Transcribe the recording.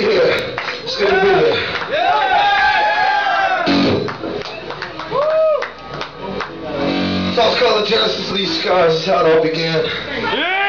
here. It's good to be here. Song's called The Genesis of These Scars. It's how it all began. Yeah!